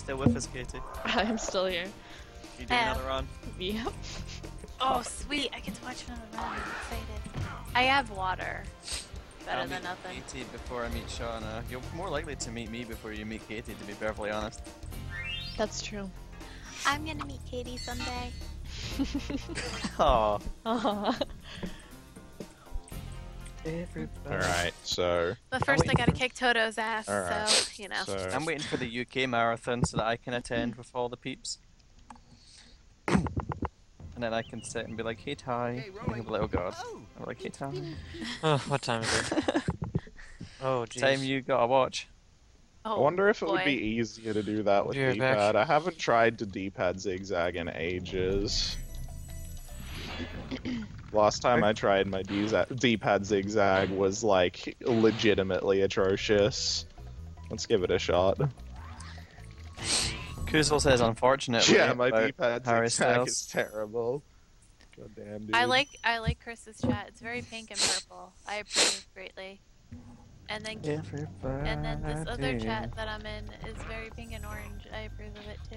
still with us, Katie? I'm still here. You do Yeah. another um, run? Yep. Oh, sweet! I get to watch another round. I'm excited. I have water. Better I'll than meet nothing. Katie before I meet Shauna. You're more likely to meet me before you meet Katie, to be perfectly honest. That's true. I'm gonna meet Katie someday. Aw. Aw. Everybody. Alright, so. But first, I gotta kick Toto's ass. Alright. So you know. So. I'm waiting for the UK marathon so that I can attend with all the peeps. and then I can sit and be like, hey Ty. And he'll be like, oh god. I'm like, hey Ty. Oh, what time is it? Oh, jeez. Time you gotta watch. Oh, I wonder if it would be easier to do that with Be right back. D-pad. I haven't tried to D-pad zigzag in ages. Last time I tried my D- D-pad zigzag was like legitimately atrocious. Let's give it a shot. Kuzel says unfortunately. yeah, my D-pad zigzag is terrible. God damn, dude. I like I like Chris's chat. It's very pink and purple. I approve greatly. And then Everybody. and then this other chat that I'm in is very pink and orange. I approve of it too.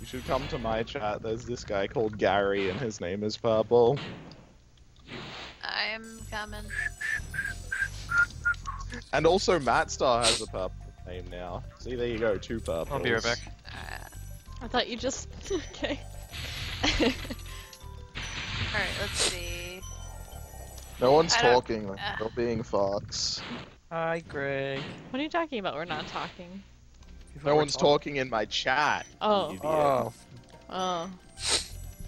You should come to my chat. There's this guy called Gary, and his name is Purple. I'm coming. And also, Mattstar has a purple name now. See, there you go, two purples. I'll be right back. Uh, I thought you just. okay. Alright, let's see. No one's I talking. uh. They're being Fox. Hi, Greg. what are you talking about? We're not talking. No one's talking in my chat. Oh. Oh, Oh.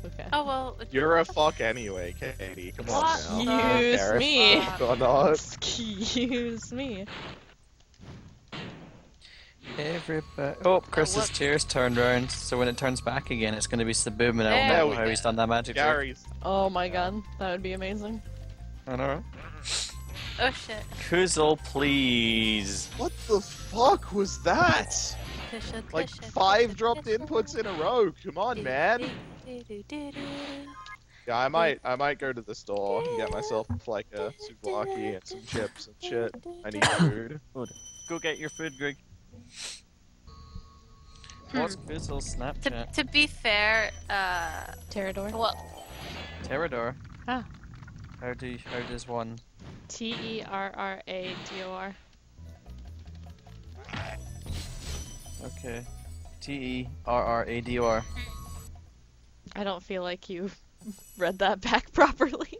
Okay. Oh well. You're a fuck anyway, Katie. Come on What? now. Excuse me. Or not. Excuse me. everybody. Oh, Chris's whoops. chair's turned around, so when it turns back again, it's going to be Saboom, and I'll There know how he's done that magic trick. Gary's. Oh my god, that would be amazing. I know. Oh shit. Kuzel, please. What the fuck was that? Tisha, Like tisha, five tisha, dropped tisha. inputs in a row. Come on, man. Yeah, I might, I might go to the store and get myself like a souvlaki and some chips and shit. I need food. Go get your food, Greg. Hmm. What's Kuzel's To, Snapchat? to be fair, uh, Terrador. well, Terrador. Ah. How do how does one? T E R R A D O R. Okay. T E R R A D O R. I don't feel like you read that back properly.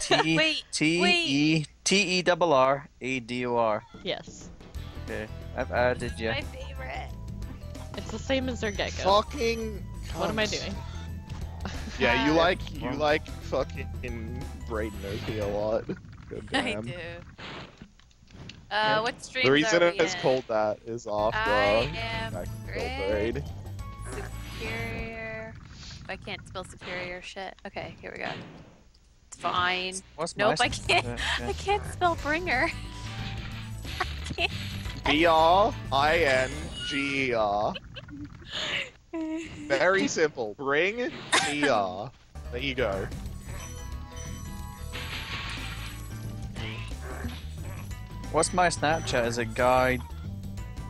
T wait, T E T E double R A D O R. yes. Okay, I've added you. my favorite. It's the same as their gecko. Fucking. What am I doing? Yeah, you like you like fucking Braden OP a lot. Good I damn. do. Yeah. Uh, what streams The reason are we it's in? called that is after I am back great. Braid. Superior. I can't spell superior shit. Okay, here we go. It's fine. What's Nope, my I can't. Snapchat? I can't spell bringer. I can't. B R I N G E R. Very simple. Bring E R. There you go. What's my Snapchat? Is it guy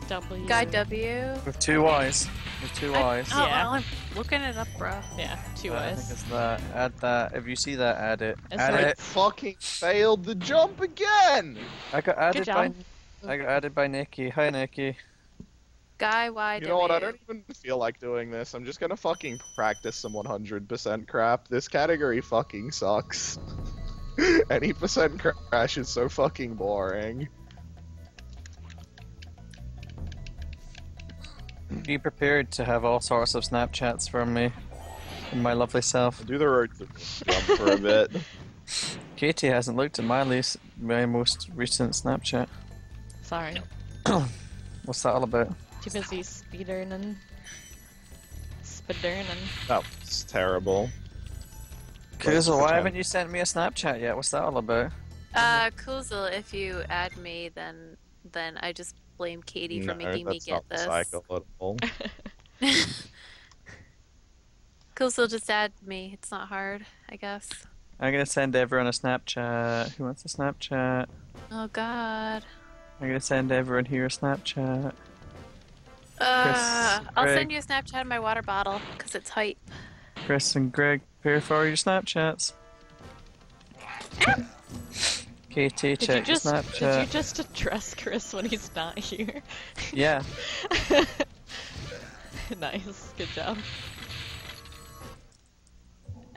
W. Guy W. with two eyes? With two eyes. Oh, Yeah. well, I'm looking it up, bro. Yeah, two eyes. I think eyes. it's that. Add that. If you see that, add it. It's add like- it. Fucking failed the jump again. I got added by. job. I got added by Nikki. Hi, Nikki. Guy Y You know what? I don't even feel like doing this. I'm just gonna fucking practice some 100% crap. This category fucking sucks. Any percent crash is so fucking boring. Be prepared to have all sorts of Snapchats from me and my lovely self. I'll do the road to jump for a bit. Katie hasn't looked at my least, my most recent Snapchat. Sorry. What's that all about? Too busy speedering and speedering. That was terrible. Kuzel, why Snapchat. haven't you sent me a Snapchat yet? What's that all about? Uh, Kuzel, if you add me, then then I just blame Katie for no, making me get not this. cycle at all. Kuzel, just add me. It's not hard, I guess. I'm gonna send everyone a Snapchat. Who wants a Snapchat? Oh God. I'm gonna send everyone here a Snapchat. Uh, I'll Greg. send you a Snapchat of my water bottle because it's hype. Chris and Greg, prepare for your Snapchats. Katie, Did you check your just did you just address Chris when he's not here? Yeah. nice, good job.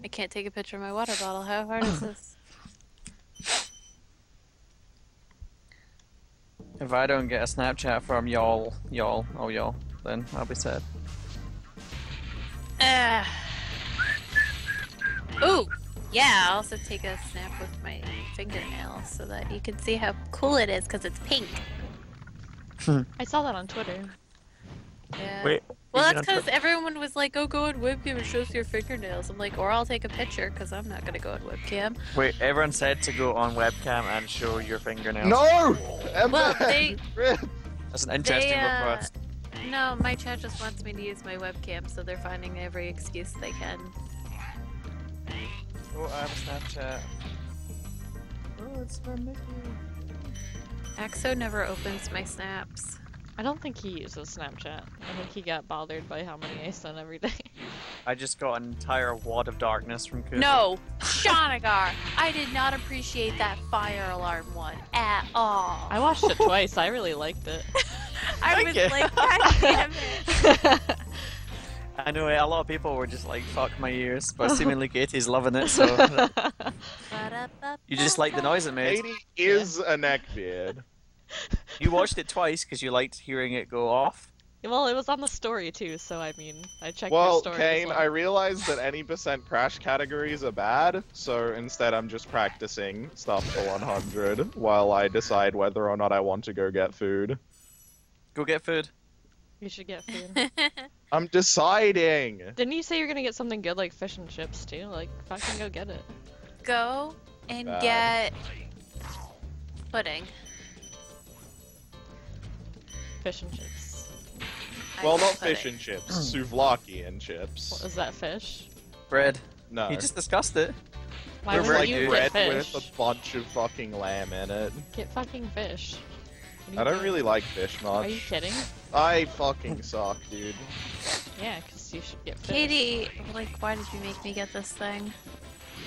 I can't take a picture of my water bottle. How hard is this? If I don't get a Snapchat from y'all, y'all, oh y'all, then I'll be sad. Uh. Ooh, yeah. I'll also take a snap with my fingernail so that you can see how cool it is because it's pink. I saw that on Twitter. Yeah. Wait. Well, that's because everyone was like, "Oh, go on webcam and shows your fingernails." I'm like, or I'll take a picture because I'm not gonna go on webcam. Wait, everyone said to go on webcam and show your fingernails. No! Well, they- That's an interesting They, uh, request. No, my chat just wants me to use my webcam, so they're finding every excuse they can. Oh, I have a Snapchat. Oh, it's from Mickey. Axo never opens my snaps. I don't think he uses Snapchat. I think he got bothered by how many I sent every day. I just got an entire wad of darkness from Cooper. No, Shanagar, I did not appreciate that fire alarm one at all. I watched it twice. I really liked it. I Thank was you. like, God damn it. I know a lot of people were just like, fuck my ears, but seemingly Katie's loving it, so you just like the noise it made. Katie is a neckbeard. You watched it twice because you liked hearing it go off. well, it was on the story too, so I mean, I checked Well, your story. as Kane, well. I realized that any percent crash categories are bad, so instead I'm just practicing stuff for 100 while I decide whether or not I want to go get food. Go get food. You should get food. I'm deciding! Didn't you say you're gonna get something good like fish and chips too? Like, fucking go get it. Go and Bad. get pudding. Fish and chips. I Well, not pudding. fish and chips, hmm. souvlaki and chips. What is that fish? Bread. No. You just discussed it. Why They're would very you good. get bread fish? with a bunch of fucking lamb in it. Get fucking fish. What I don't doing? really like fish much. Are you kidding? I fucking suck, dude. Yeah, because you should get fish. Katie, like, why did you make me get this thing?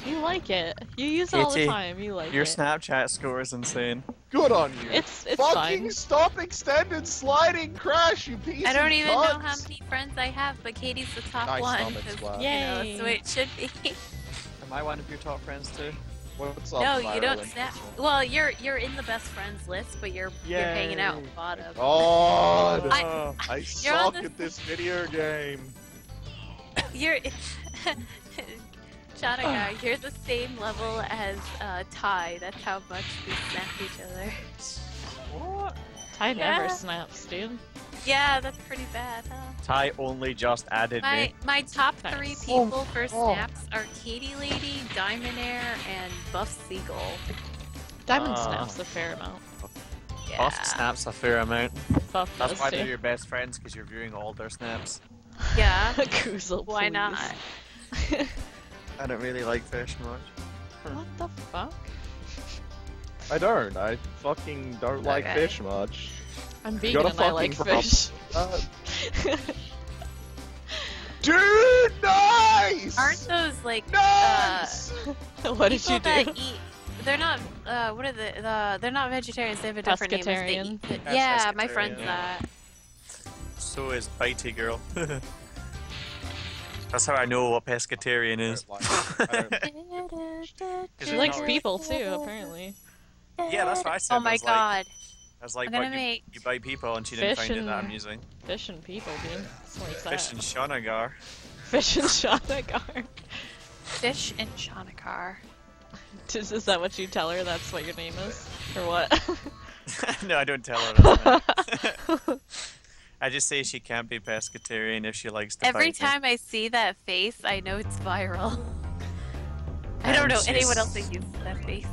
You like it. You use it all the time. You like Your it. Your Snapchat score is insane. Good on you. It's it's fucking fine. stop extended sliding crash, you piece I don't of even know how many friends I have, but Katie's the top Nice one. stomach 'cause, slap. You know, Yay. that's the way it should be. Am I one of your top friends too? What's up, no, you don't snap. Well, you're you're in the best friends list, but you're you're hanging out Yay. bottom. God, I- Oh. I suck the- at this video game. You're Shanaga, you're the same level as uh, Ty. That's how much we snap each other. What? Ty never Yeah. snaps, dude. Yeah, that's pretty bad, huh? Ty only just added My me. my top Nice. three people for oh. snaps are Caitelady, Diamond Air, and Buff Seagull. Diamond Ah. snaps a fair amount. Yeah. Buff snaps a fair amount. Buff That's why too. they're your best friends because you're viewing all their snaps. Yeah. Kuzel, Why not? I don't really like fish much. what the fuck? I don't. I fucking don't like fish much. I'm got vegan a and I like fucking fish. Uh, dude, nice! Aren't those like nice? what did you do? that eat? They're not. Uh, what are they? Uh, they're not vegetarians. They have a different name. They Pescatarian. eat it. That's Yeah, my friend's yeah. that. So is Bitey Girl. That's how I know what pescatarian is. don't like- I don't- She likes people too, apparently. Yeah, that's what I said. Oh I my like- god! I was like, I'm but gonna you, make you buy people, and she didn't Fish find it that amusing. Fish and people, dude. It's Fish that. and Shanagar. Fish and Shanagar. fish and Shanakar. Is, is that what you tell her? That's what your name is, or what? no, I don't tell her that. I just say she can't be pescatarian if she likes to Every fight me. time I see that face, I know it's viral. I don't And know anyone else that uses that face.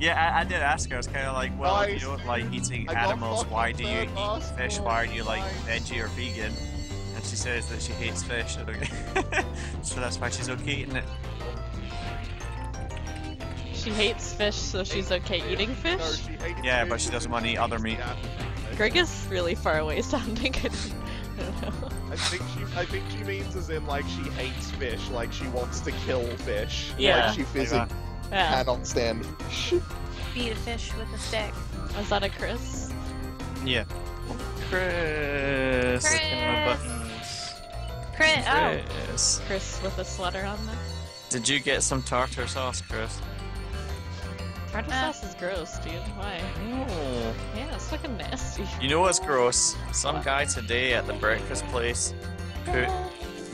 Yeah, I, I did ask her. I was kind of like, well, if you don't like eating animals, why do you eat fish? Oh why do you like veggie or vegan? And she says that she hates fish. So that's why she's okay eating it. she hates fish, so she's okay eating fish. she Yeah, but she doesn't wanna eat other meat. Greg is really far away sounding. I I don't know. I think she I think she means as in like she hates fish, like she wants to kill fish. Yeah. Like she physically Yeah. cannot stand fish. Beat a fish with a stick. Was that a Chris? Yeah. Chris. Chris. in my buttons. Crit! Oh! Chris. Chris with a sweater on there. Did you get some tartar sauce, Chris? Tartar Uh. sauce is gross, dude. Why? Oh. Yeah, it's fucking nasty. You know what's gross? Some guy today at the breakfast place put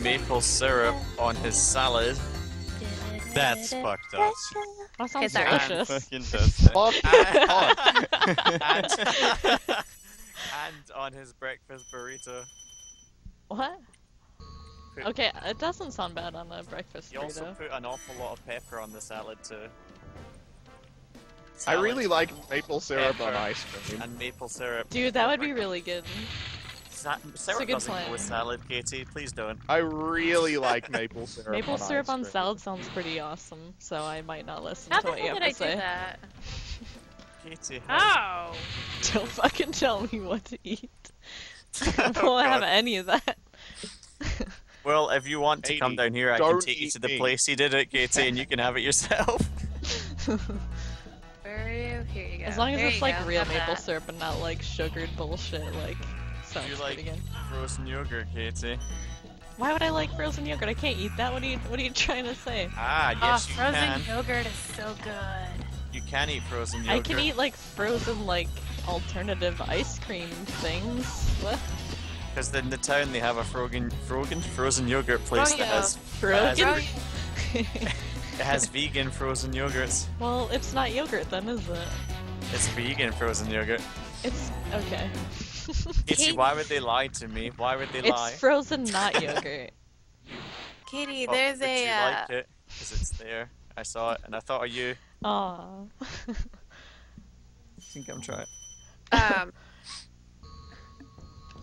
maple syrup on his salad. That's fucked up. That sounds sorry. delicious. Fucking does that. Fuck and, and on his breakfast burrito. What? Put- Okay, it doesn't sound bad on a breakfast burrito. He also put an awful lot of pepper on the salad too. I really like maple syrup on ice cream. and maple syrup. Dude, that would be really good. Sa- syrup good doesn't plan. go with salad, Katie. Please don't. I really like maple syrup. Maple on syrup ice on cream. salad sounds pretty awesome, so I might not listen How to the what you hell have did I to do say. that? Katie, how- Oh! Don't fucking tell me what to eat. I Oh, won't have any of that. Well, if you want to come down here, I can take you to the me. place he did it, Katie, and you can have it yourself. Where are you? Here you go. as long as There it's like go, real got maple that. syrup and not like sugared bullshit, like sounds you like again. frozen yogurt, Katie? Why would I like frozen yogurt? I can't eat that. What are you What are you trying to say? Ah, Oh, yes, you frozen can. yogurt is so good. You can eat frozen yogurt. I can eat like frozen like alternative ice cream things. What? Because in the town they have a frozen, frozen, frozen yogurt place that has Frozen? Has- it has vegan frozen yogurts. well, it's not yogurt then, is it? It's vegan frozen yogurt. It's okay. Katie, why would they lie to me? Why would they lie? it's frozen, not yogurt. Katie, Oh, there's but a. you Uh, liked it because it's there. I saw it and I thought of you. Aw. I think I'm trying. um,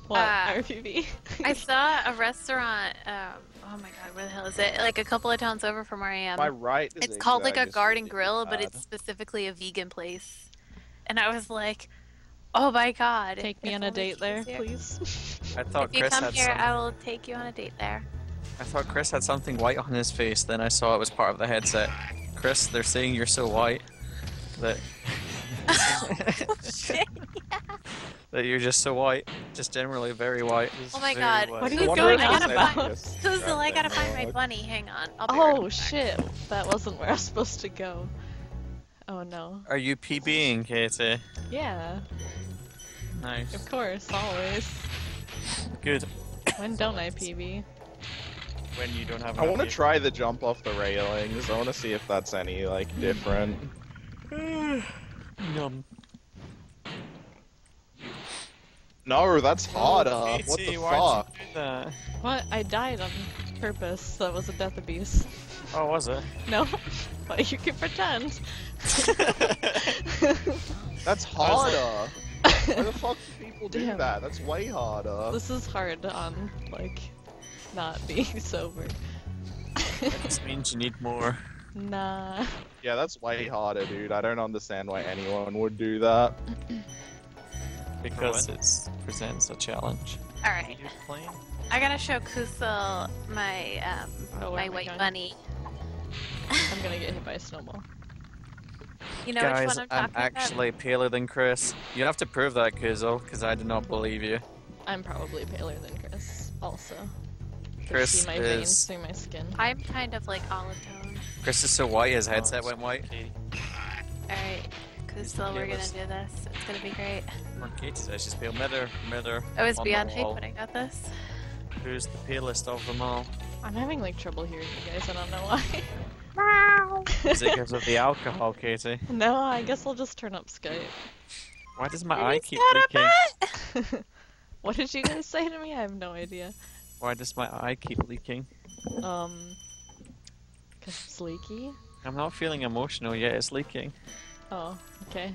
what? Uh, RPB? I saw a restaurant. Um, oh my god, where the hell is it? Like a couple of towns over from where I am. My right. it's called like a garden really grill, but it's specifically a vegan place. And I was like, oh my god. Take me if on a date there, was please. I thought If you Chris come had here, some. I will take you on a date there. I thought Chris had something white on his face. Then I saw it was part of the headset. Chris, they're saying you're so white that oh, Shit. that you're just so white, just generally very white. Oh my god. white. What are you going? going on about? find. Who's? I gotta find my bunny. Hang on. I'll be right Oh shit, that wasn't where I was supposed to go. Oh no. Are you PBing, Katie? Yeah, Nice. of course, always. Good. When don't I PB? When you don't have. I want to try the jump off the railings. I want to see if that's any like different. Yum. No, that's harder. Katie, what the fuck? you do that? What? I died on purpose. That was a death abuse. Oh, was it? No, but you can pretend. That's harder. Why the fuck do people do Damn. that? That's way harder. this is hard on like not being sober. This means you need more. nah. Yeah, that's way harder, dude. I don't understand why anyone would do that. Because it presents a challenge. All right. I gotta show Kusel my um Oh, my am I white going? bunny. I'm gonna get hit by a snowball. You know Guys, which one I'm I'm talking about? actually paler than Chris. You have to prove that, Kuzo, because I do not believe you. I'm probably paler than Chris. Also. Chris see my veins is through my skin. I'm kind of like olive tone. Chris is so white his headset went white. All right, Kusel, we're gonna do this. It's gonna be great. Or Katie says she's pale. Mitter, mitter. Oh, I was on the beyond hype when I got this. Who's the palest of them all? I'm having like trouble hearing you guys. I don't know why. Is it because of the alcohol, Katie? no, I guess I'll just turn up Skype. Why does my eye keep got a leaking? butt! what did you guys say to me? I have no idea. Why does my eye keep leaking? Um, cause it's leaky. I'm not feeling emotional yet. It's leaking. Oh, okay.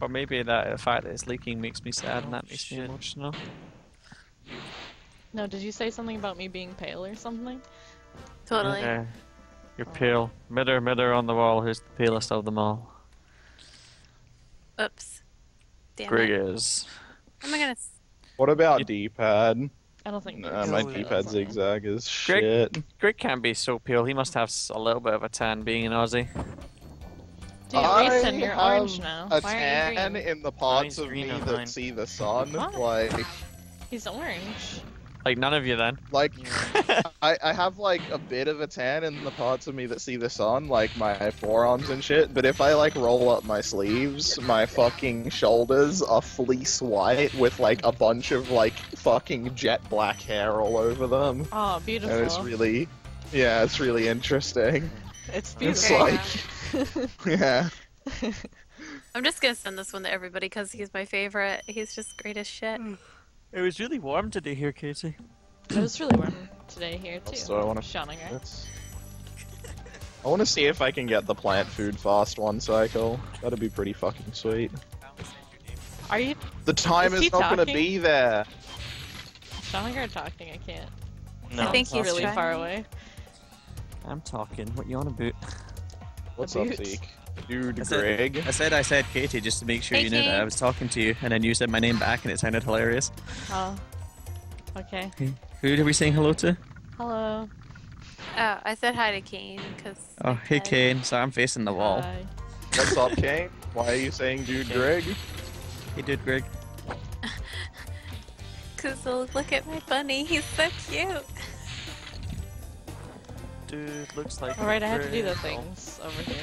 Or maybe that the fact that it's leaking makes me sad and that Oh, makes me shit. emotional. no, did you say something about me being pale or something? Totally. Yeah. You're pale. Mitter, mitter on the wall. Who's the palest of them all? Oops. Damn Grig it. is. Am I gonna? s- What about D-pad? I don't think. Uh, nah, my D-pad those on there. zigzag is Greg- shit. Grig can't be so pale. He must have a little bit of a tan being an Aussie. Dude, I Reeson, you're have orange now. A Why tan aren't you green? in the parts of me that mine. see the sun. What? Like, He's orange. Like none of you then. like I, I have like a bit of a tan in the parts of me that see the sun, like my forearms and shit. But if I like roll up my sleeves, my fucking shoulders are fleece white with like a bunch of like fucking jet black hair all over them. Oh, beautiful. And it's really, yeah, it's really interesting. It's beautiful. It's beautiful. like, yeah. I'm just gonna send this one to everybody because he's my favorite. He's just great as shit. Mm. It was really warm today here, Katie. it was really warm today here too. So I wanna- Shoninger. That's... I want to see if I can get the plant food fast one cycle. That'd be pretty fucking sweet. Are you The time Is is, he not gonna be there. Shoninger talking? I can't. No. I think It's he's really trying. far away. I'm talking. What you on about? What's up, Zeke? Dude, I said- Greg. I said I said Katie just to make sure Hey, you knew that I was talking to you, and then you said my name back, and it sounded hilarious. Oh. Okay. Who are we saying hello to? Hello. Oh, I said hi to Kane because. Oh, hey Kane. So I'm facing the wall. Hi. What's up, Kane? Why are you saying dude, Greg? Hey, dude, Greg. Cause look at my bunny, he's so cute. Dude, looks like. All right, I have to do the Greg. things over here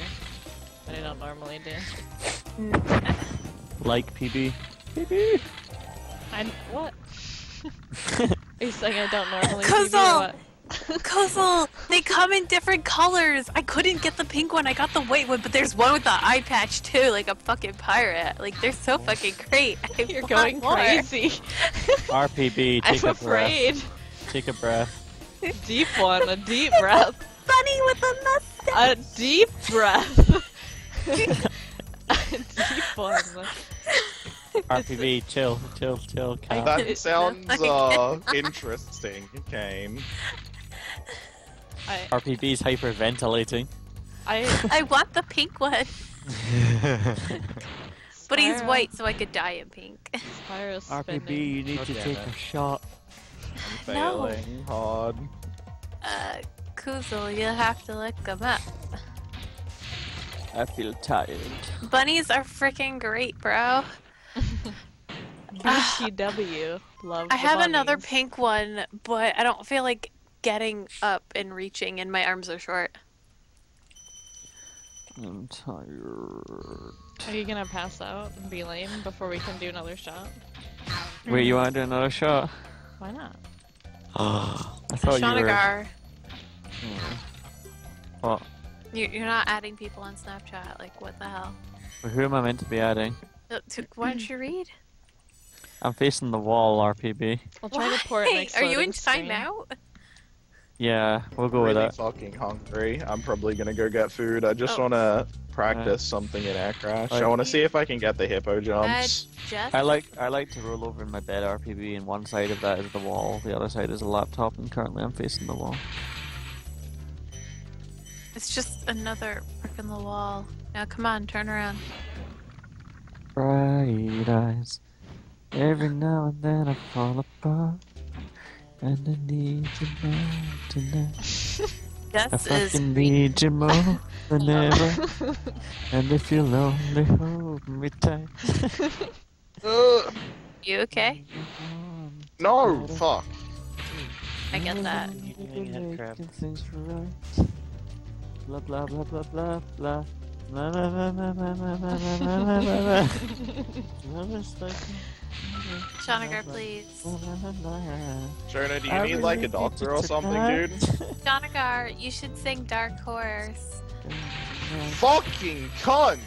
that I don't normally do. Like PB. PB! I what? Are you saying I don't normally do Kuzzle! Kozel, they come in different colors. I couldn't get the pink one. I got the white one, but there's one with the eye patch too, like a fucking pirate. Like they're so fucking great. I You're going more. crazy. RPB, I'm take a afraid. breath. Take a breath. Deep one, a deep breath, Bunny with a mustache. a deep breath. A deep one. RPB, chill, chill, chill. Calm. That sounds uh interesting, Kane. I, RPB's hyperventilating. I, I want the pink one, but he's white, so I could dye him pink. Spyro's RPB, spinning. you need to take a shot. I'm No. failing hard. Uh, Kuzel, you'll have to look them up. I feel tired. Bunnies are freaking great, bro. BTW. Love. I the have another pink one, but I don't feel like getting up and reaching, and my arms are short. I'm tired. Are you gonna pass out and be lame before we can do another shot? Wait, you want to do another shot? Why not? I thought you were. Shanagar, Hmm. What? You you're not adding people on Snapchat. Like, what the hell? Well, Who am I meant to be adding? Uh, Why don't you read? I'm facing the wall, RPB. We'll try to pour it next Are you in screen. timeout? Yeah, we'll go with really that. fucking hungry. I'm probably gonna go get food. I just Oh. wanna practice something in Air Crash. I wanna see if I can get the hippo jumps. Just I like I like to roll over in my bed RPB, and one side of that is the wall, the other side is a laptop, and currently I'm facing the wall. It's just another brick in the wall. Now, come on, turn around. Bright eyes. Every now and then I fall apart, and I need you more tonight. I This is fucking need you more than ever, and if you're lonely, hold me tight. Ugh, uh. you okay? no, fuck. I get that. You doing head crab. Making things right. Blah blah blah blah blah blah. La la la la la la la la la la la. Love is like- Shanagar, please. La la la la. Shona, do you I need like a doctor or something, dude? Shanagar, you should sing Dark Horse. Fucking cunt!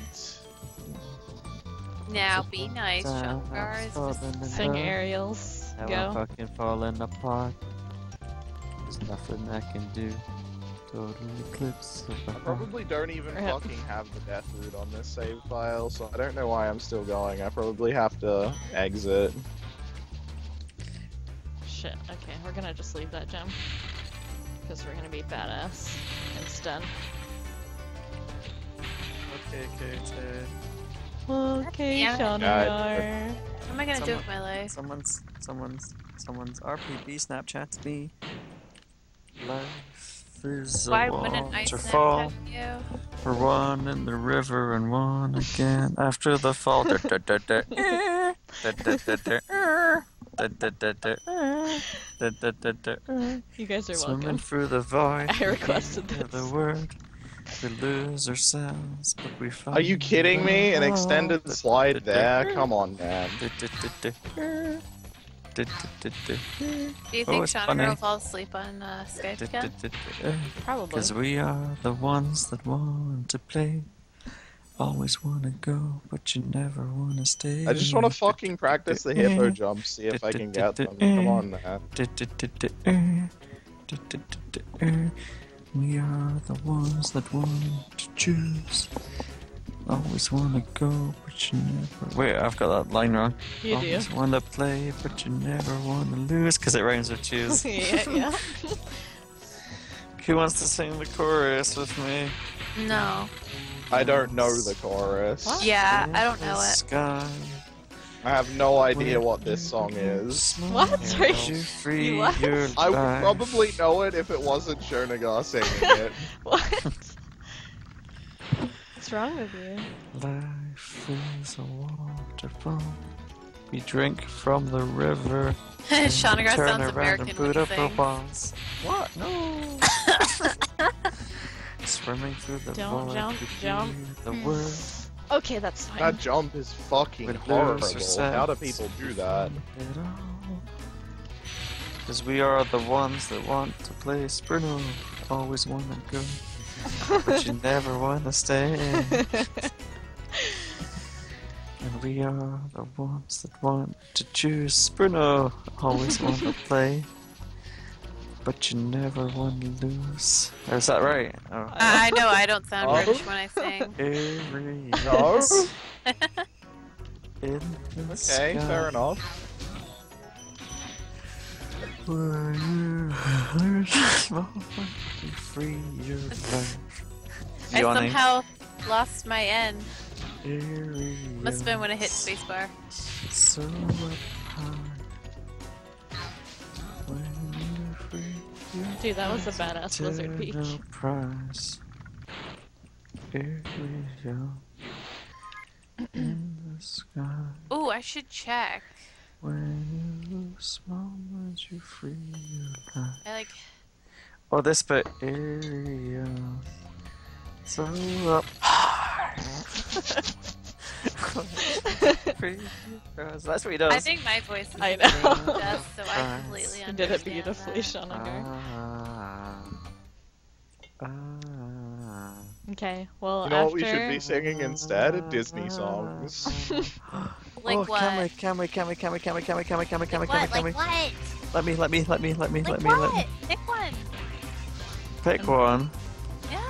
Now, be nice, Shanagar. just- Sing Aerials. Now I'm fucking falling apart. There's nothing I can do. Total eclipse of I the heart. probably don't even Rip. fucking have the death route on this save file, so I don't know why I'm still going. I probably have to exit. Shit. Okay, we're gonna just leave that gem. Because we're gonna be badass instead. Okay, Katie. Okay, damn it. Shanagar. What am I gonna do with my life? Someone's, someone's, someone's RPB Snapchats me. Life is a Why wouldn't I waterfall. Snapchat you? For one in the river and one again after the fall. You guys are Swimming welcome. through the void. I requested we this. The word. We lose ourselves, but we find Are you kidding me? An Oh. extended slide there? Come on, man. Do you Oh, think it's Shauna funny. will fall asleep on uh, Skype Da, da, again? da, da. Probably. Because we are the ones that want to play. Always want to go, but you never want to stay. I just want to fucking practice the hippo jump, see if I can get them. Come on, man. We are the ones that want to choose. Always want to go, but you never. Wait, I've got that line wrong. you do. Always want to play, but you never want to lose, because it rhymes with choose. yeah, yeah. Who wants to sing the chorus with me? No. I don't know the chorus. What? Yeah, I don't know it. Sky. I have no idea what this song is. What? Are you- You free what? I would probably know it if it wasn't Shernagar singing it. What? What's wrong with you? Life is a waterfall. We drink from the river. and turn sounds around American and when boot up our sings. balls. What? No. Swimming through the Don't void. jump, jump. The hmm. word. Okay, that's fine. That jump is fucking With horrible. How do people do that? Because we are the ones that want to play Bruno. Always want to go, but you never want to stay. And we are the ones that want to choose Bruno. Always want to play, but you never want to lose. Or is that right? Oh. I I know I don't sound Oh. British when I sing. Aerials in the Okay, sky fair enough. Free your. I Yawning. somehow lost my N. Must have been when I hit spacebar. So up high. When you free your Dude, that was a badass lizard peach. prize. Area in the sky. Ooh, I should check. When you moments, you free your. I like. Oh, this bit. Area. So up high. Free your eyes. That's what he does. I think my voice is I know. as so I completely You understand. did it beautifully, that. Shanagar. Ah. Ah. Okay, well You know after what we should be singing instead? Of Disney songs. Like oh, what? Can we, can we, can we, can we, can we, can we, can we, can we, can we, can we, Like can we? what? Like what? Let me, let me, let me, let me, Like let me, let me. Pick one. Pick one. Yeah.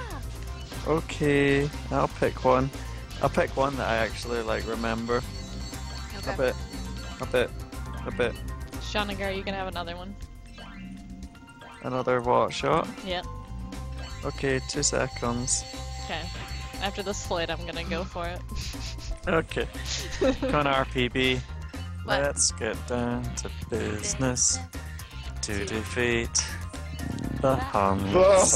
Okay, I'll pick one. I'll pick one that I actually like remember. A bit, a bit, a bit. Shanagar, you can have another one. Another what shot? Yep. Okay, two seconds. Okay. After this flight, I'm gonna go for it. Okay. Come on, RPB. What? Let's get down to business to defeat the Huns.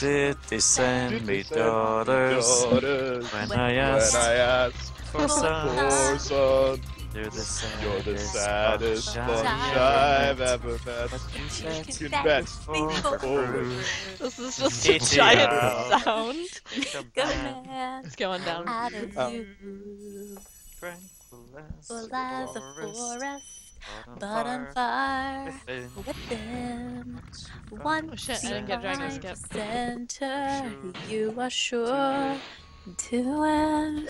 Did they send me daughters daughters. when When I When asked I asked for for sons? for son, You're the you're the saddest saddest bunch bunch I've I've ever ever met. met. You said Confess You bet. before. Forward. This is just a is giant out. sound. Good man. It's going down. Out of you. Tranquil as Full the a forest, forest, but but on on fire fire within. within. One One Oh shit, I didn't get Dragon Skip. center, you are sure to end.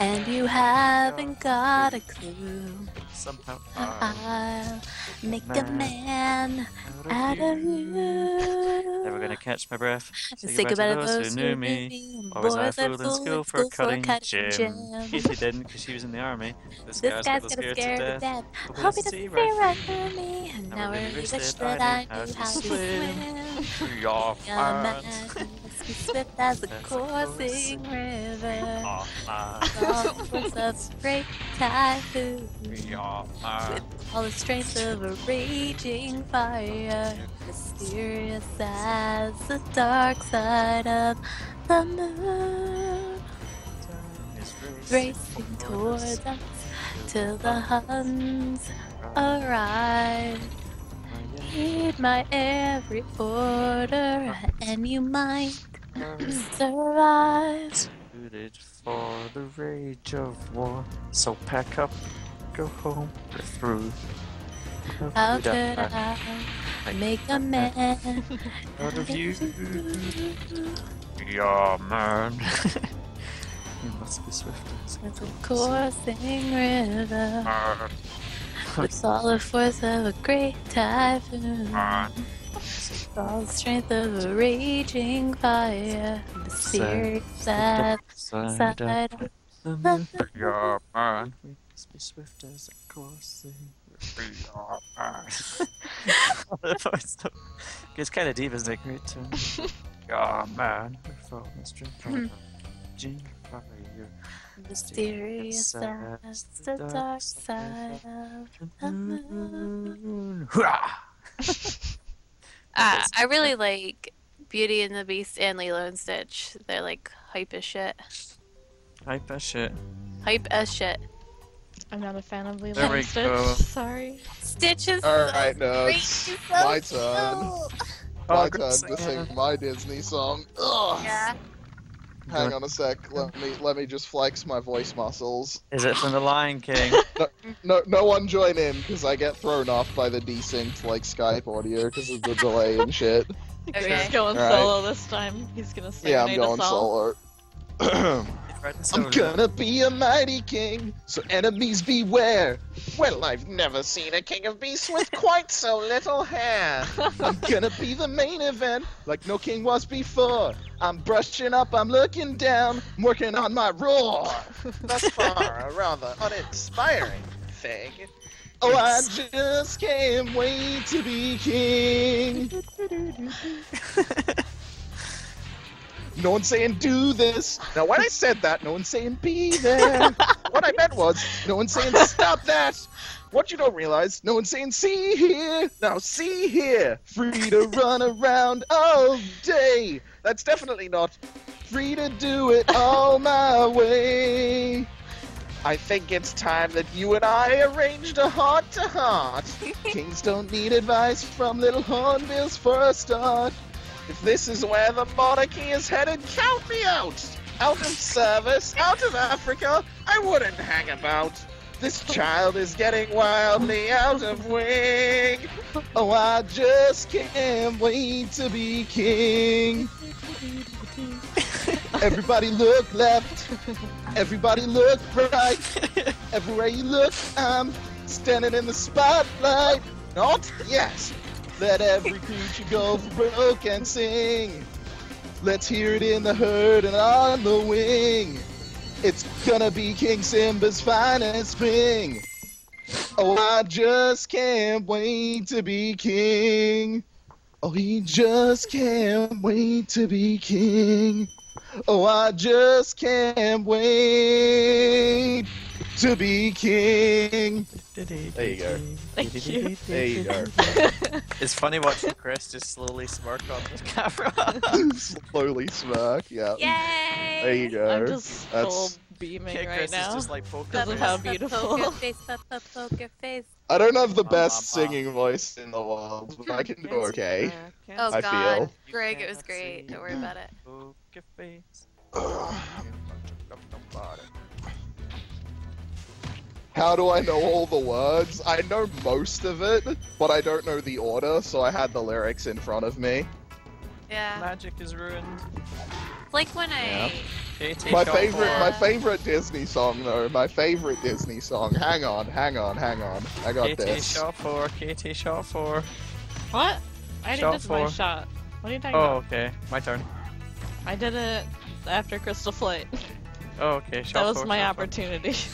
And you haven't got a clue. Somehow I'll make a man out of you. Never gonna catch my breath. Say goodbye to those who knew me. Always I fooled in school for cutting Jim. Casey didn't because she was in the army. This, This guy's, guy's gonna scared scare to death. death. Hope he doesn't see right through through me. And Now now I I really really wish wish that I knew how to swim. swim. Through your You're mad heart. in the be swift as a coursing river. Oh, man. All of a great typhoon. Man. With all the strength of a raging fire. Mysterious as the dark side of the moon. Racing towards us till the Huns arrive. Heed my every order, and you might survive. Suited for the rage of war. So pack up, go home, we're through. How could could I I make a man out of you? Yeah, man. you must be swift It's a coursing river, man. with all the force of a great typhoon, with all the strength of a raging fire, the Side side of the the moon. Yeah, man. We must be swift as a coursing river. it's kind of deep, isn't it? Great tune. Yeah, man. We fall in strength. Gene fire. mysterious as the dark side of the moon. Hurrah! Ah, I really like Beauty and the Beast and Lilo and Stitch. They're like hype as shit. Hype as shit. Hype as shit. I'm not a fan of Lilo There we Stitch. go. Sorry. Stitch is Alright, so no, great. it's He's so my cute. turn. Oh, My turn to singer. sing my Disney song. Ugh. Yeah. Hang on a sec. Let me let me just flex my voice muscles. Is it from The Lion King? No, no one join in because I get thrown off by the desynced like Skype audio because of the delay and shit. Okay. He's going Alright. solo this time. He's gonna sing Yeah, I'm going solo. I'm gonna be a mighty king, so enemies beware. Well, I've never seen a king of beasts with quite so little hair. I'm gonna be the main event, like no king was before. I'm brushing up, I'm looking down, I'm working on my roar. Thus far, a rather uninspiring thing. Oh, I just can't wait to be king. No one's saying do this. Now, when I said that, no one's saying be there. what I meant was, no one's saying stop that. What you don't realize, no one's saying see here. Now, see here. Free to run around all day. That's definitely not free to do it all my way. I think it's time that you and I arranged a heart to heart. Kings don't need advice from little hornbills for a start. If this is where the monarchy is headed, count me out! Out of service, out of Africa, I wouldn't hang about. This child is getting wildly out of wing. Oh, I just can't wait to be king. Everybody look left. Everybody look right. Everywhere you look, I'm standing in the spotlight. Not yes. Let every creature go for broke and sing. Let's hear it in the herd and on the wing. It's gonna be King Simba's finest thing. Oh, I just can't wait to be king. Oh, he just can't wait to be king. Oh, I just can't wait to be king. There you go. Thank you. There you go. It's funny watching Chris just slowly smirk on the camera. Slowly smirk, yeah. Yay! There you go. I'm just That's- full beaming Okay, right Chris now. is just like poker Because of face. how Pa- pa- beautiful. Poker face, pa- pa- poker face. I don't have the Ba, best ba, ba. singing voice in the world, but I can do okay. Oh I god, feel. Greg, it was great. Don't worry about it. Poker face. How do I know all the words? I know most of it, but I don't know the order, so I had the lyrics in front of me. Yeah. Magic is ruined. It's like when I. KT My favorite, for- my favorite Disney song though. My favorite Disney song. Hang on, hang on, hang on. I got KT this. KT shot for. KT shot for. What? I already Shot did my four. shot. What are you talking Oh, about? okay. My turn. I did it after Crystal Flight. Oh, okay. Shot that was four, my shot four. opportunity.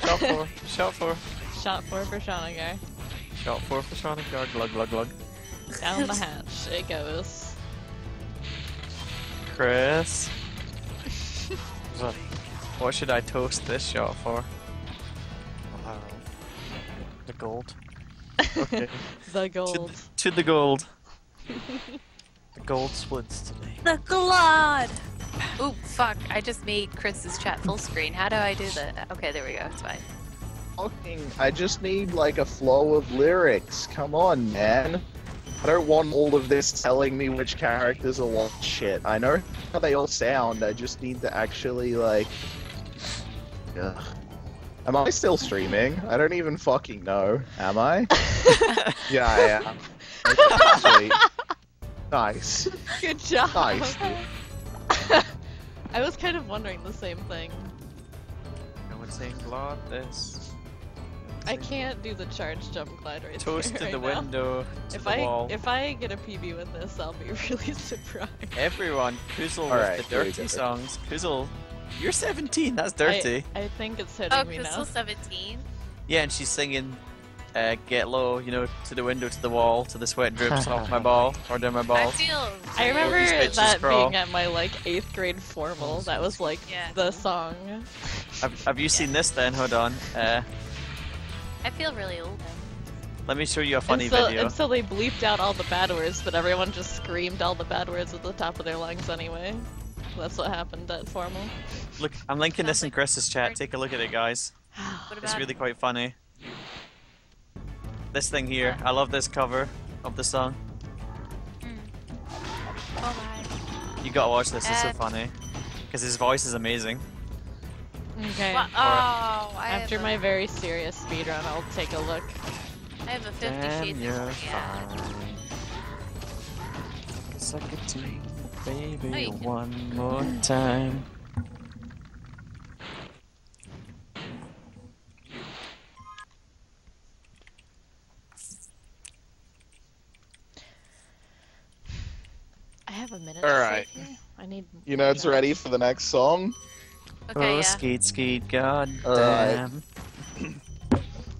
Shot four. Shot four. Shot four for Shauna guy. Shot four for Guard. Glug glug glug. Down the hatch it goes. Chris. What? What should I toast this shot for? I. The gold. Okay. The to, gold. the, to the gold. The gold splits today. The glad. Oop, fuck. I just made Chris's chat full screen. How do I do that? Okay, there we go. It's fine. Fucking, I just need like a flow of lyrics. Come on, man. I don't want all of this telling me which characters are what shit. I know how they all sound. I just need to actually like. Ugh. Am I still streaming? I don't even fucking know. Am I? yeah, I am. Okay, sweet. Nice. Good job. Nice. I was kind of wondering the same thing. No one's saying this I can't do the charge jump glide right Toast there to the right now. window, to If the I wall. if I get a PB with this, I'll be really surprised. Everyone, Kuzel with Alright, the dirty songs. Kuzel, you're 17, that's dirty. I, I think it's hitting Oh, me now. Crystal 17. Yeah, and she's singing uh, Get Low, you know, to the window, to the wall, to the sweat drips off my ball, or down my I feel. I remember that crawl. being at my like eighth grade formal. That was like Yeah. the song. Have, have you seen this then? Hold on. Uh, I feel really old. let me show you a funny and so, video. And so they bleeped out all the bad words, but everyone just screamed all the bad words at the top of their lungs anyway. That's what happened at formal. Look, I'm linking this in Chris's chat. Take a look at it, guys. It's really quite funny. This thing here, I love this cover of the song. Mm. Oh my. You gotta watch this, it's so funny. Because his voice is amazing. Okay. Wha- oh, After my a, very serious speedrun, I'll take a look. I have a 50 Damn, shades you're fine. Suck it to me, baby, No, one more time. I have a minute. All to save right. here. I need. You know it's ready for the next song. Okay, oh, yeah. skeet, skeet, god Alright. damn.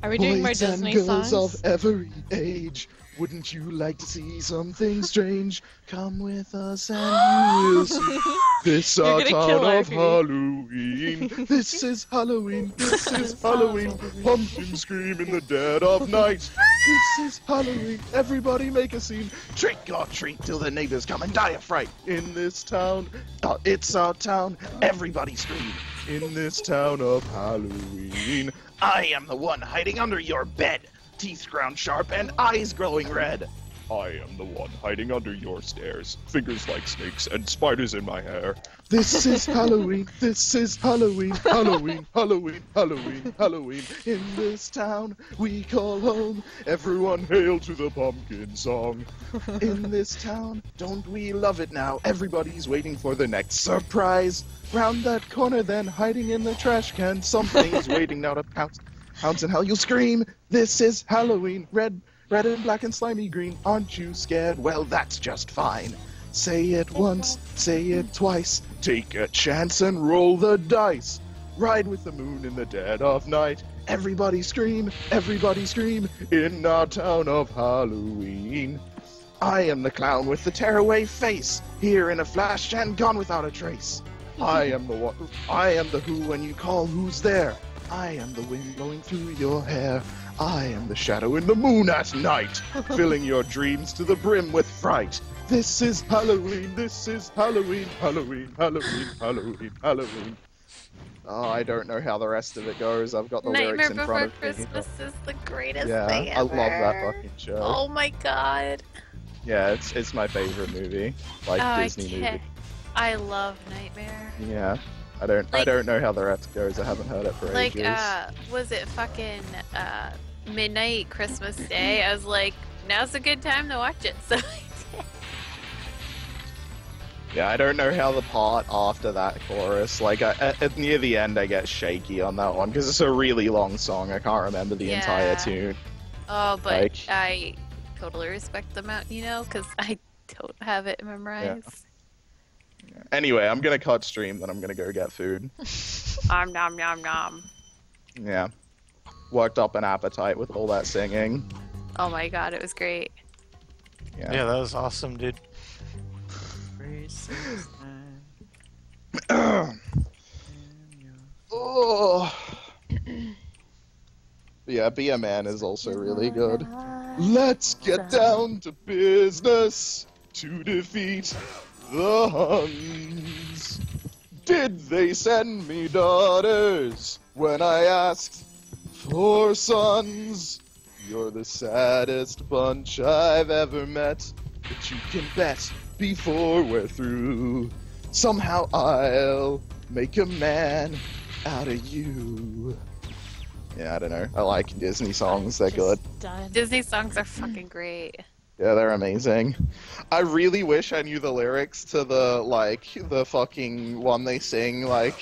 Are we doing more Boys and Disney girls songs? of every age, wouldn't you like to see something strange? Come with us and you will see. This our town of. Halloween. This is Halloween. This is Halloween. Pumpkin scream in the dead of night. This is Halloween. Everybody make a scene. Trick or treat till the neighbors come and die of fright. In this town, uh, it's our town. Everybody scream. In this town of Halloween. I am the one hiding under your bed. Teeth ground sharp and eyes glowing red. I am the one hiding under your stairs, fingers like snakes and spiders in my hair. This is Halloween, this is Halloween, Halloween, Halloween, Halloween, Halloween. In this town we call home, everyone hail to the pumpkin song. In this town, don't we love it now? Everybody's waiting for the next surprise. Round that corner, then hiding in the trash can, something's waiting now to pounce. Pounce and hell, you'll scream. This is Halloween, red, red and black and slimy green. Aren't you scared? Well, that's just fine. Say it once, say it twice. Take a chance and roll the dice. Ride with the moon in the dead of night. Everybody scream, everybody scream in our town of Halloween. I am the clown with the tearaway face, here in a flash and gone without a trace. I am the I am the who when you call who's there. I am the wind blowing through your hair. I am the shadow in the moon at night, filling your dreams to the brim with fright. This is Halloween, this is Halloween, Halloween, Halloween, Halloween, Halloween. Oh, I don't know how the rest of it goes. I've got the Nightmare lyrics in Before front of me. Christmas is the greatest Yeah, thing I love that fucking show. Oh my god. Yeah, it's it's my favorite movie, like oh, Disney I movie. I love Nightmare. Yeah, I don't I don't know how the rest goes. I haven't heard it for Like, ages. uh, was it fucking uh, midnight Christmas Day? I was like, now's a good time to watch it. So I. Yeah, I don't know how the part after that chorus, like I, at, near the end, I get shaky on that one because it's a really long song. I can't remember the entire tune. Oh, but Like- I totally respect the amount, you know, because I don't have it memorized. Anyway, I'm gonna cut stream, then I'm gonna go get food. Om nom nom nom. Yeah, worked up an appetite with all that singing. Oh my god, it was great. Yeah. Yeah, that was awesome, dude. Oh. Yeah, Be a Man is also really good. Let's get down to business to defeat the Huns. Did they send me daughters when I asked for sons? You're the saddest bunch I've ever met, but you can bet before we're through. Somehow I'll make a man out of you. Yeah, I don't know. I like Disney songs, they're Just good. Done. Disney songs are fucking great. Yeah, they're amazing. I really wish I knew the lyrics to the like the fucking one they sing like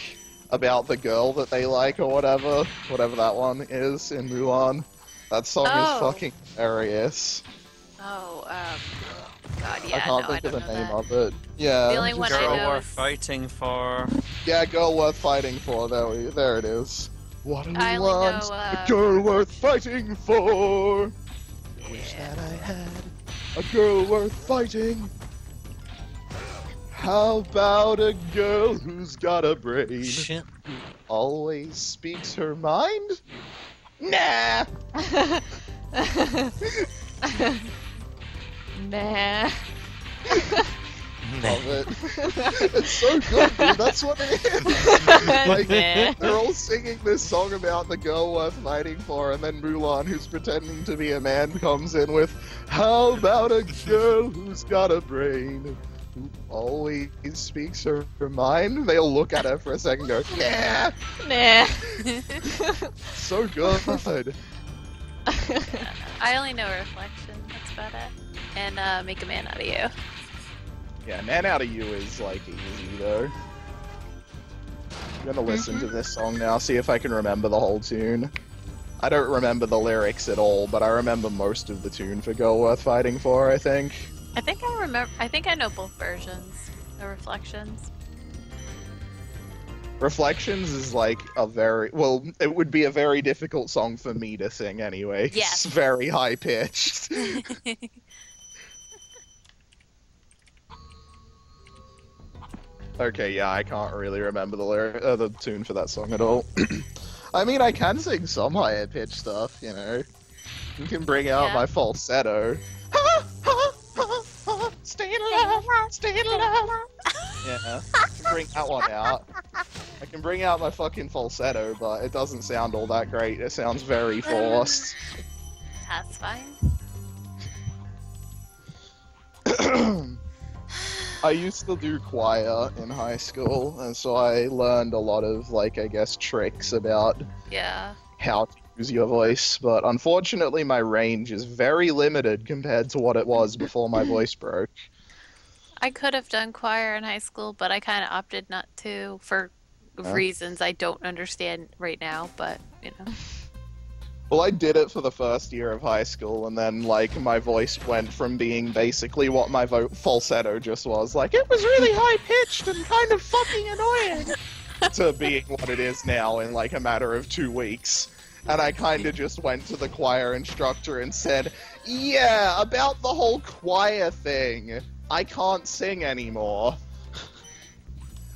about the girl that they like or whatever, whatever that one is in Mulan. That song Oh. is fucking hilarious. Oh, um, God, yeah, I can't no, think I of the name that. of it. Yeah, The only just- one I Girl know we're is- fighting for. yeah, girl worth fighting for. There, we, there it is. What do we I want? know, uh, a girl worth fighting for. Wish that I had a girl worth fighting. How about a girl who's got a brain? Shit. Always speaks her mind? Nah! nah. Love it. it's so good, dude. That's what it is. Like, they're all singing this song about the girl worth fighting for, and then Mulan, who's pretending to be a man, comes in with, How about a girl who's got a brain? Who always speaks her, her mind? They all look at her for a second and go, Nah! Nah. So good. I only know Reflection. That's about it. And uh, Make a Man Out of You. Yeah, Man Out of You is like easy though. I'm gonna listen to mm-hmm. this song now, see if I can remember the whole tune. I don't remember the lyrics at all, but I remember most of the tune for Girl Worth Fighting For, I think. I think I remember. I think I know both versions. The Reflections. Reflections is like a very well, it would be a very difficult song for me to sing anyway. Yes. It's very high pitched. Okay, yeah, I can't really remember the lyric, uh, the tune for that song at all. I mean, I can sing some higher pitch stuff, you know. You can bring out Yeah. my falsetto. Stay alive, stay alive. Yeah, I can bring that one out. I can bring out my fucking falsetto, but it doesn't sound all that great. It sounds very forced. That's fine. I used to do choir in high school, and so I learned a lot of, like, I guess, tricks about Yeah. how to use your voice, but unfortunately, my range is very limited compared to what it was before my voice broke. I could have done choir in high school, but I kind of opted not to for Huh? reasons I don't understand right now. But you know, Well, I did it for the first year of high school, and then, like, my voice went from being basically what my vo- falsetto just was, like, it was really high pitched and kind of fucking annoying, to being what it is now in, like, a matter of two weeks. And I kind of just went to the choir instructor and said, Yeah, about the whole choir thing. I can't sing anymore.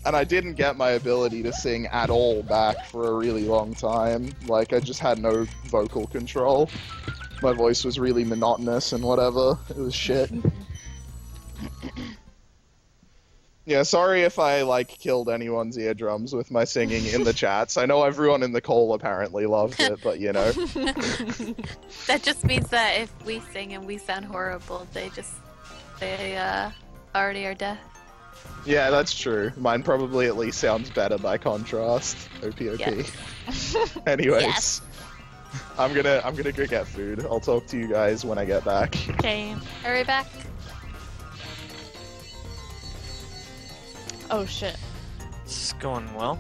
And I didn't get my ability to sing at all back for a really long time. Like, I just had no vocal control. My voice was really monotonous and whatever. It was shit. Yeah, sorry if I, like, killed anyone's eardrums with my singing in the chats. I know everyone in the call apparently loved it, but you know. that just means that if we sing and we sound horrible, they just they uh already are deaf. Yeah, that's true. Mine probably at least sounds better by contrast. OPOP. Anyways. Yes. I'm gonna I'm gonna go get food. I'll talk to you guys when I get back. Okay. Hurry back. Oh shit. This is going well.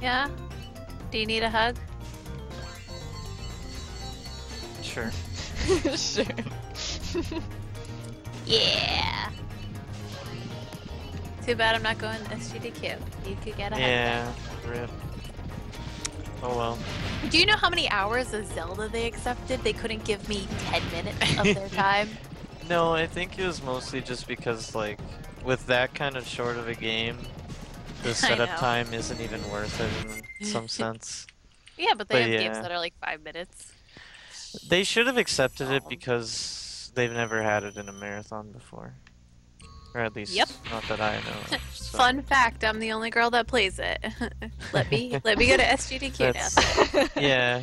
Yeah. Do you need a hug? Sure. sure. Yeah. Too bad I'm not going to SGDQ. You could get a. Yeah. Rip. Oh well. Do you know how many hours of Zelda they accepted? They couldn't give me 10 minutes of their time. No, I think it was mostly just because like with that kind of short of a game, the setup time isn't even worth it in some sense. Yeah, but they But have yeah. games that are like five minutes. They should have accepted it because they've never had it in a marathon before. Or at least Yep. not that I know. of, so Fun fact: I'm the only girl that plays it. let me let me go to SGDQ now. Yeah.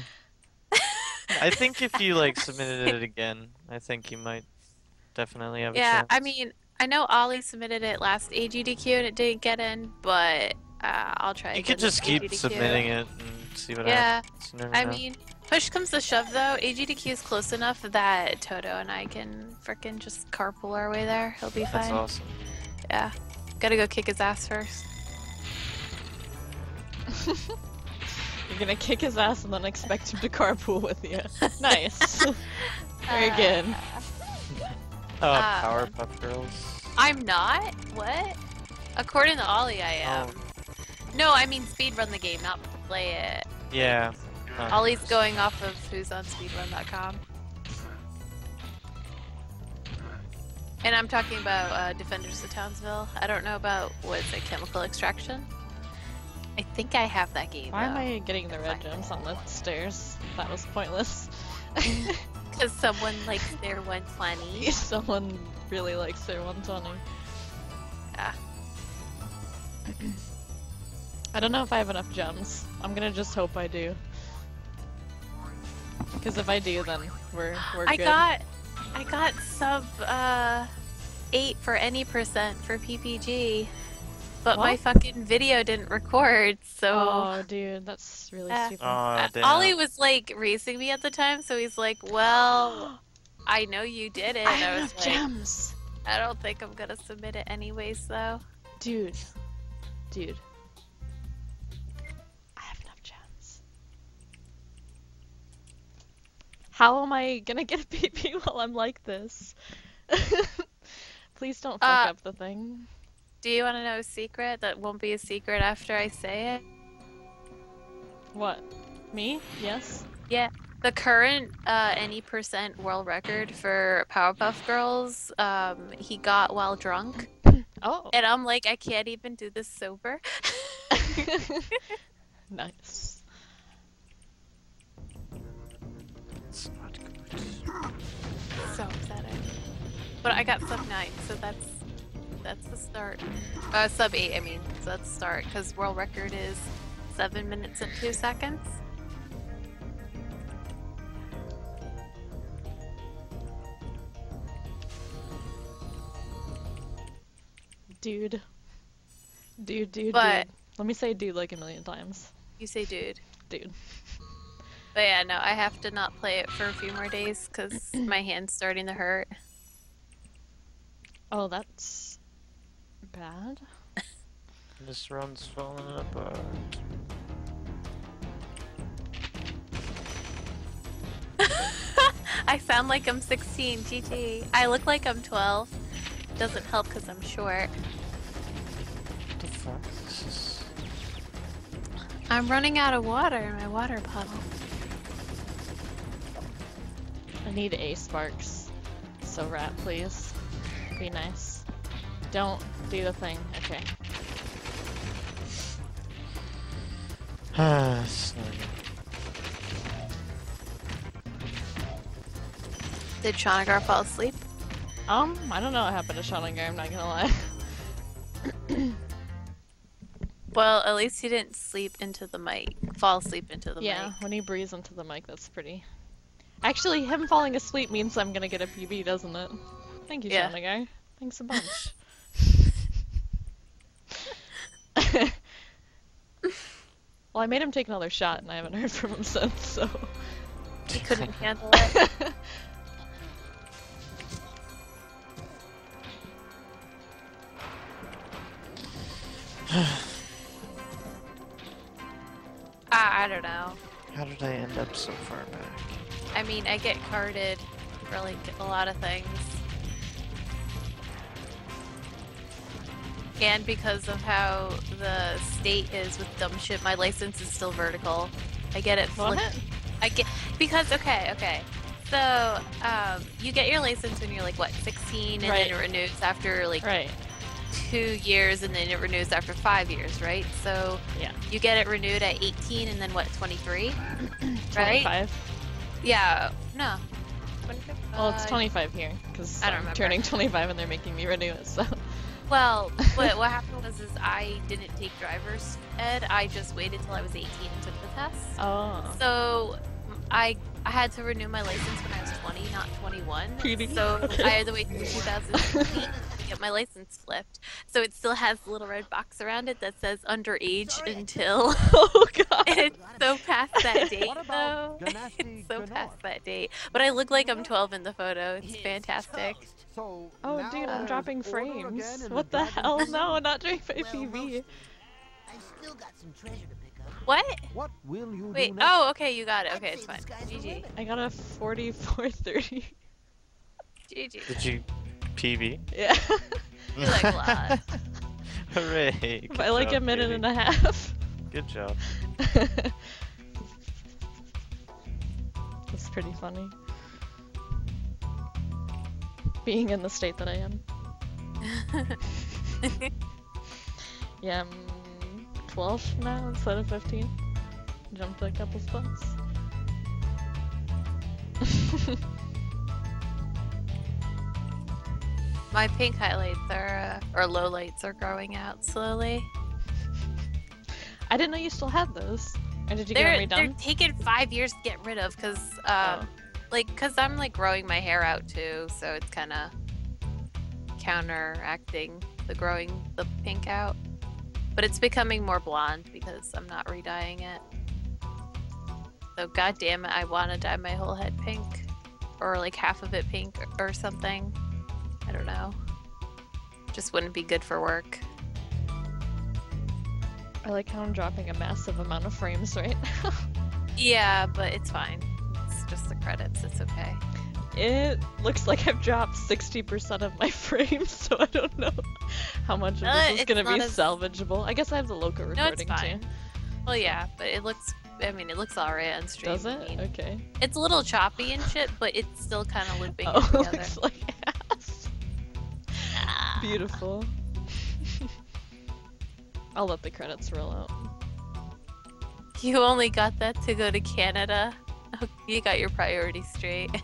I think if you like submitted it again, I think you might definitely have a Yeah. I mean, I know Ollie submitted it last AGDQ and it didn't get in, but uh, I'll try. you could just keep AGDQ. submitting it and see what Yeah, happens. Never I know. mean, push comes to shove though. AGDQ is close enough that Toto and I can frickin' just carpool our way there. He'll be fine. that's fine. awesome. Yeah, gotta go kick his ass first. You're gonna kick his ass and then expect him to carpool with you. Nice. Very good. Oh, Uh, Powerpuff Girls. I'm not. What? According to Ollie, I am. No, I mean speedrun the game, not play it. Yeah. Uh, Ollie's going off of who's on speedrun.com. And I'm talking about uh, Defenders of Townsville. I don't know about what is a Chemical X-traction. I think I have that game. Why am I getting the red gems on the stairs? That was pointless. Because someone likes their 120. Someone really likes their 120. Yeah. I don't know if I have enough gems. I'm gonna just hope I do. Because if I do, then we're we're I good. got, I got sub uh, eight for any percent for PPG, but my fucking video didn't record. So Oh, dude, that's really Uh, stupid. Uh, damn. Ollie was like racing me at the time, so he's like, "Well, I know you did it." I And have I was enough like, gems, "I don't think I'm gonna submit it anyways, though." dude. Dude. How am I gonna get a PP while I'm like this? Please don't fuck Uh, up the thing. Do you want to know a secret that won't be a secret after I say it? What? Me? Yes. Yeah. The current uh, any percent world record for Powerpuff Girls, um, he got while drunk, Oh. and I'm like, I can't even do this sober. nice. So upsetting. But I got sub nine, so that's that's the start. Uh, sub eight, I mean, so that's the start because world record is seven minutes and two seconds. Dude. Dude, dude, But- dude. Let me say dude like a million times. You say, dude. Dude. But yeah, no, I have to not play it for a few more days because my hand's starting to hurt. Oh, that's bad. This run's falling apart. I sound like I'm 16, GG. I look like I'm 12. Doesn't help because I'm short. What the fuck? This is. I'm running out of water in my water bottle. Need A Sparx. So rat, please. Be nice. Don't do the thing. Okay. Ah, it's not good. Did Shanagar fall asleep? Um, I don't know what happened to Shoninger, I'm not gonna lie. Well, at least he didn't sleep into the mic. Fall asleep into the yeah, mic. Yeah, when he breathes into the mic, that's pretty. Actually, him falling asleep means I'm gonna get a PB, doesn't it? Thank you, Yeah. Shoninger. Thanks a bunch. well, I made him take another shot, and I haven't heard from him since, so. He couldn't handle it. Ah, I don't know. How did I end up so far back? I mean, I get carded for like a lot of things. And because of how the state is with dumb shit, my license is still vertical. I get it What? I get because okay, okay. So um, you get your license when you're like what 16, and Right. then it renews after like right. two years and then it renews after five years, right? So Yeah. you get it renewed at 18 and then what, 23? right? 25. Yeah. No. 25? Well, it's Uh, 25 here because I don't I'm remember. turning 25 and they're making me renew it. So Well, what, what happened was is I didn't take driver's ed. I just waited till I was 18 and took the test. oh, So I I had to renew my license when I was 20, not 21. PD? So Okay. I had to wait till 2016 to get my license flipped. So it still has the little red box around it that says underage until oh god. it's so past that date What though. about Ganassi It's so past that date. But I look like I'm 12 in the photo. It's fantastic. So Oh dude, I'm dropping frames. What the Dragon hell? City? No, not doing my Well, PV. most- I still got some treasure to pick up. What? What will you Wait. do? Oh, okay. You got it. I'd Okay, it's fine. GG. I got a 4430. GG. Did you PB? Yeah. You like a lot. Hooray! By like a minute and a half. Good job. That's pretty funny. Being in the state that I am. Yeah, I'm 12 now instead of 15. Jumped a couple spots. My pink highlights are, uh, or low lights are growing out slowly. I didn't know you still had those. Or did you get They're them they're redone? taking five years to get rid of because, um, Oh. like, because I'm like growing my hair out too, so it's kind of counteracting the growing the pink out. But it's becoming more blonde because I'm not redying it. So god damn it, I want to dye my whole head pink, or like half of it pink or something. I don't know. Just wouldn't be good for work. I like how I'm dropping a massive amount of frames right now. Yeah, but it's fine. It's just the credits. It's okay. It looks like I've dropped 60% of my frames, so I don't know how much of Uh, this is gonna be as- salvageable. I guess I have the local No, it's recording fine. too. Well, yeah, but it looks. I mean, it looks alright on stream. Does I it? mean, Okay. It's a little choppy and shit, but it's still kind of looping Oh, it together. like. Beautiful. I'll let the credits roll out. You only got that to go to Canada. Oh, you got your priorities straight.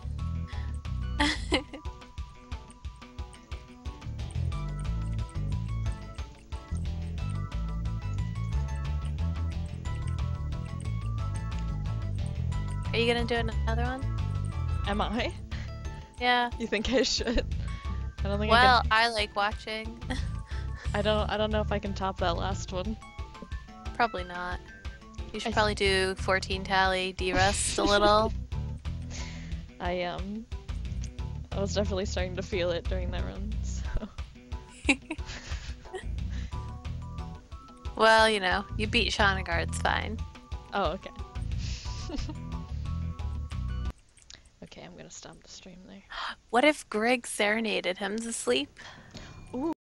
Are you gonna do another one? Am I? Yeah. You think I should? I don't think I Well, can. I like watching. I don't. I don't know if I can top that last one. Probably not. You should I- probably do 14 tally, de-rest a little. I um. I was definitely starting to feel it during that run. So. well, you know, you beat Shanagar, it's fine. Oh, okay. The stream there. What if Greg serenaded him to sleep?